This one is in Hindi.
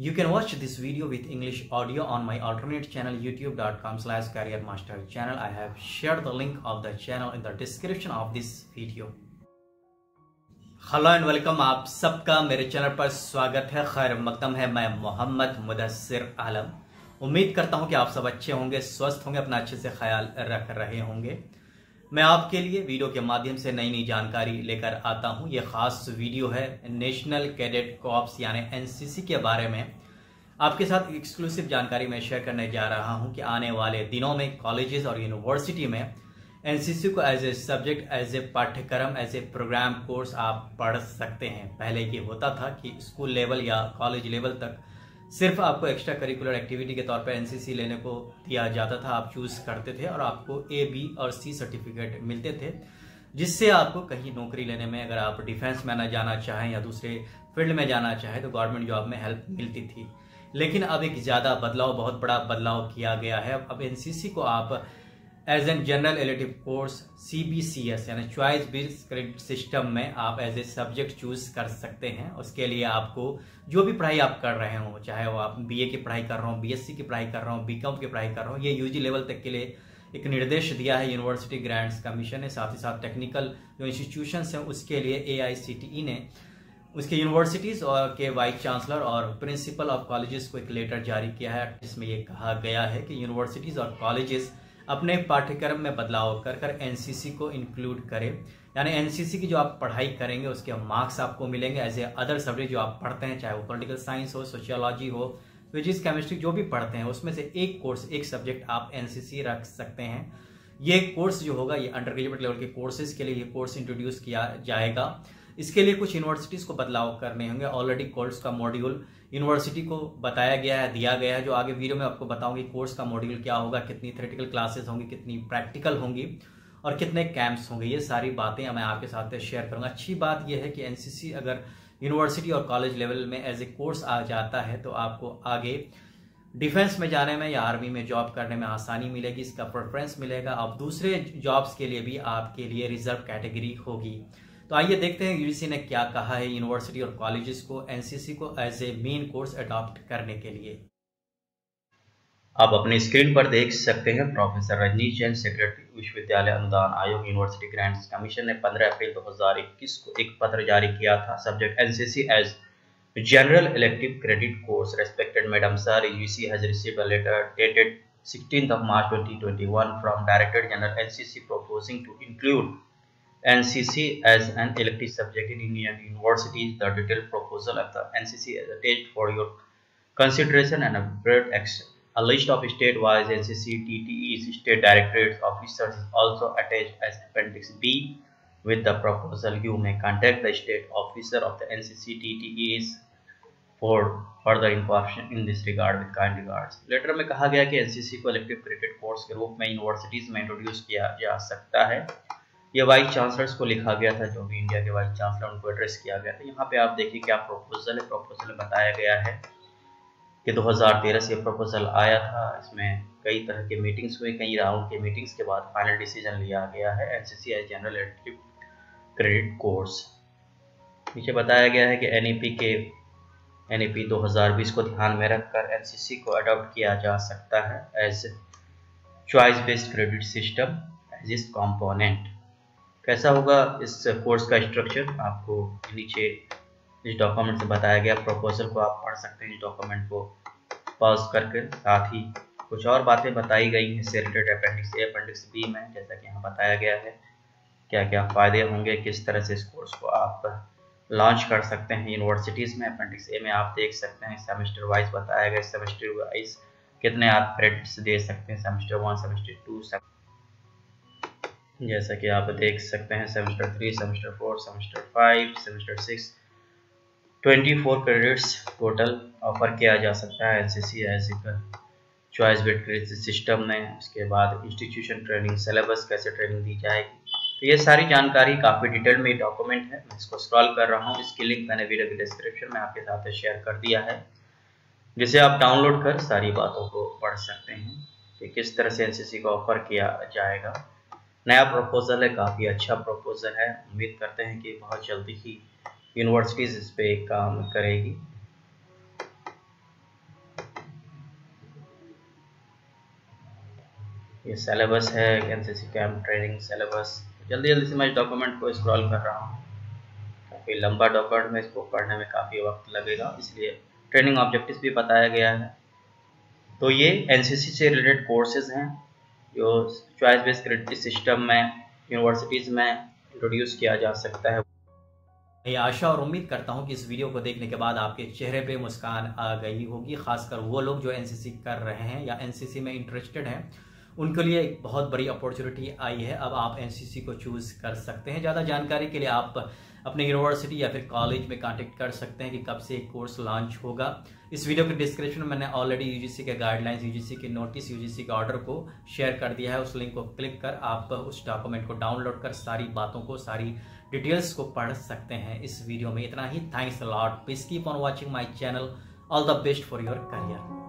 You can watch this video with English audio on my alternate channel youtube.com slash career master channel. I have shared the link of the channel in the description of this video. Hello and welcome आप सबका मेरे चैनल पर स्वागत है खैर मकदम है मैं मोहम्मद मुदस्सिर आलम उम्मीद करता हूँ कि आप सब अच्छे होंगे स्वस्थ होंगे अपना अच्छे से ख्याल रख रहे होंगे मैं आपके लिए वीडियो के माध्यम से नई नई जानकारी लेकर आता हूँ। ये खास वीडियो है नेशनल कैडेट कॉप्स यानी एनसीसी के बारे में। आपके साथ एक्सक्लूसिव जानकारी मैं शेयर करने जा रहा हूँ कि आने वाले दिनों में कॉलेजेस और यूनिवर्सिटी में एनसीसी को as a subject as a पाठ्यक्रम एज ए प्रोग्राम कोर्स आप पढ़ सकते हैं। पहले ये होता था कि स्कूल लेवल या कॉलेज लेवल तक सिर्फ़ आपको एक्स्ट्रा करिकुलर एक्टिविटी के तौर पर एनसीसी लेने को दिया जाता था, आप चूज़ करते थे और आपको ए बी और सी सर्टिफिकेट मिलते थे, जिससे आपको कहीं नौकरी लेने में अगर आप डिफेंस में जाना चाहें या दूसरे फ़ील्ड में जाना चाहें तो गवर्नमेंट जॉब में हेल्प मिलती थी। लेकिन अब एक ज़्यादा बदलाव, बहुत बड़ा बदलाव किया गया है। अब एनसीसी को आप as an general elective course C B C S यानी चॉइस बेस्ड क्रेडिट सिस्टम में आप एज ए सब्जेक्ट चूज़ कर सकते हैं। उसके लिए आपको जो भी पढ़ाई आप कर रहे हो, चाहे वो आप बी ए की पढ़ाई कर रहा हो बी एस सी की पढ़ाई कर रहा हो बी कॉम की पढ़ाई कर रहा हो, ये यूजी लेवल तक के लिए एक निर्देश दिया है यूनिवर्सिटी ग्रांट्स कमीशन ने। साथ ही साथ टेक्निकल जो इंस्टीट्यूशन हैं, उसके लिए ए आई सी टी ई ने उसके यूनिवर्सिटीज और के वाइस चांसलर और प्रिंसिपल ऑफ़ कॉलेजेस को एक लेटर जारी किया है। जिसमें ये कहा गया है कि यूनिवर्सिटीज और कॉलेजेस अपने पाठ्यक्रम में बदलाव कर कर एनसीसी को इंक्लूड करें। यानी एनसीसी की जो आप पढ़ाई करेंगे, उसके मार्क्स आपको मिलेंगे एज ए अदर सब्जेक्ट जो आप पढ़ते हैं, चाहे वो पॉलिटिकल साइंस हो सोशियोलॉजी हो फिजिक्स केमिस्ट्री जो भी पढ़ते हैं, उसमें से एक कोर्स एक सब्जेक्ट आप एनसीसी रख सकते हैं। ये कोर्स जो होगा, ये अंडर ग्रेजुएट लेवल के कोर्सेज के लिए ये कोर्स इंट्रोड्यूस किया जाएगा। इसके लिए कुछ यूनिवर्सिटीज को बदलाव करने होंगे। ऑलरेडी कोर्स का मॉड्यूल यूनिवर्सिटी को बताया गया है, दिया गया है, जो आगे वीडियो में आपको बताऊँगी कोर्स का मॉड्यूल क्या होगा, कितनी थ्रेटिकल क्लासेस होंगी, कितनी प्रैक्टिकल होंगी और कितने कैंप्स होंगे। ये सारी बातें मैं आपके साथ शेयर करूँगा। अच्छी बात यह है कि एनसीसी अगर यूनिवर्सिटी और कॉलेज लेवल में एज ए कोर्स आ जाता है तो आपको आगे डिफेंस में जाने में या आर्मी में जॉब करने में आसानी मिलेगी, इसका प्रेफरेंस मिलेगा। अब दूसरे जॉब्स के लिए भी आपके लिए रिज़र्व कैटेगरी होगी। तो आइए देखते हैं यूजीसी ने क्या कहा है यूनिवर्सिटी और कॉलेजेस को एनसीसी को as a main course adopt करने के लिए। आप अपने स्क्रीन पर देख सकते हैं प्रोफेसर रजनीश जैन सेक्रेटरी विश्वविद्यालय अनुदान आयोग यूनिवर्सिटी ग्रांट्स कमीशन ने 15 अप्रैल 2021 को एक पत्र जारी किया था subject NCC as general elective credit course respected madam sir UGC has received a letter dated 16th of March 2021 from Director General NCC proposing to include NCC as an elective subject in Indian universities. The detailed proposal of the NCC is attached for your consideration and a broad action. A list of state-wise NCC TTE's state directorates officers is also attached as Appendix B. With the proposal, you may contact the state officer of the NCC TTEs for further information in this regard with kind regards. Letter में कहा गया कि एनसीसी को इलेक्टिव क्रिकेट कोर्स के रूप में यूनिवर्सिटीज में इंट्रोड्यूस किया जा सकता है ये वाइस चांसलर्स को लिखा गया था, जो भी इंडिया के वाइस चांसलर उनको एड्रेस किया गया था। यहाँ पे आप देखिए क्या प्रपोजल है। प्रपोजल बताया गया है कि 2013 से प्रपोजल आया था। इसमें कई तरह के मीटिंग्स हुए, कई राउंड के मीटिंग्स के बाद फाइनल डिसीज़न लिया गया है। As general elective credit course नीचे बताया गया है कि एनईपी के एनईपी 2020 को ध्यान में रखकर एनसीसी को अडॉप्ट किया जा सकता है as choice based credit system as इस कॉम्पोनेंट कैसा होगा इस कोर्स का स्ट्रक्चर आपको नीचे इस डॉक्यूमेंट से बताया गया प्रपोजल को आप पढ़ सकते हैं। इस डॉक्यूमेंट को पॉज करके, साथ ही कुछ और बातें बताई गई हैं। इससे related appendix A appendix B में, जैसा कि यहाँ बताया गया है क्या क्या फ़ायदे होंगे, किस तरह से इस कोर्स को आप लॉन्च कर सकते हैं। यूनिवर्सिटीज़ में अपेंडिक्स ए में आप देख सकते हैं सेमेस्टर वाइज बताया गया सेमेस्टर वाइज कितने आप क्रेडिट्स दे सकते हैं सेमेस्टर वन सेमेस्टर टू जैसा कि आप देख सकते हैं, semester three, semester four, semester five, semester six, twenty four credits total offer किया जा सकता है एनसीसी एज एक चॉइस बेट क्रेडिट सिस्टम में, उसके बाद इंस्टीट्यूशन ट्रेनिंग सिलेबस कैसे ट्रेनिंग दी जाएगी तो ये सारी जानकारी काफ़ी डिटेल में डॉक्यूमेंट है, मैं इसको स्क्रॉल कर रहा हूँ, इसकी लिंक मैंने वीडियो के डिस्क्रिप्शन में आपके साथ शेयर कर दिया है, जिसे आप डाउनलोड कर सारी बातों को पढ़ सकते हैं कि किस तरह से एनसीसी को ऑफ़र किया जाएगा। नया प्रपोज़ल है, काफ़ी अच्छा प्रपोज़ल है। उम्मीद करते हैं कि बहुत जल्दी ही यूनिवर्सिटीज़ इस पर काम करेगी। ये सिलेबस है N C camp training syllabus जल्दी जल्दी से मैं इस डॉक्यूमेंट को स्क्रॉल कर रहा हूँ। काफ़ी लंबा डॉक्यूमेंट में इसको पढ़ने में काफ़ी वक्त लगेगा, इसलिए ट्रेनिंग ऑब्जेक्टिव भी बताया गया है। तो ये एन से रिलेटेड कोर्सेज हैं। जो चॉइस बेस्ड क्रेडिट सिस्टम में यूनिवर्सिटीज़ में इंट्रोड्यूस किया जा सकता है। मैं आशा और उम्मीद करता हूँ कि इस वीडियो को देखने के बाद आपके चेहरे पे मुस्कान आ गई होगी, खासकर वो लोग जो एनसीसी कर रहे हैं या एनसीसी में इंटरेस्टेड हैं। उनके लिए एक बहुत बड़ी अपॉर्चुनिटी आई है। अब आप एनसीसी को चूज़ कर सकते हैं। ज़्यादा जानकारी के लिए आप अपने यूनिवर्सिटी या फिर कॉलेज में कांटेक्ट कर सकते हैं कि कब से कोर्स लॉन्च होगा। इस वीडियो के डिस्क्रिप्शन में मैंने ऑलरेडी यूजीसी के गाइडलाइंस यूजीसी के नोटिस यूजीसी के ऑर्डर को शेयर कर दिया है। उस लिंक को क्लिक कर आप उस डॉक्यूमेंट को डाउनलोड कर सारी बातों को, सारी डिटेल्स को पढ़ सकते हैं इस वीडियो में। इतना ही। Thanks lot please keep on watching my channel all the best for your career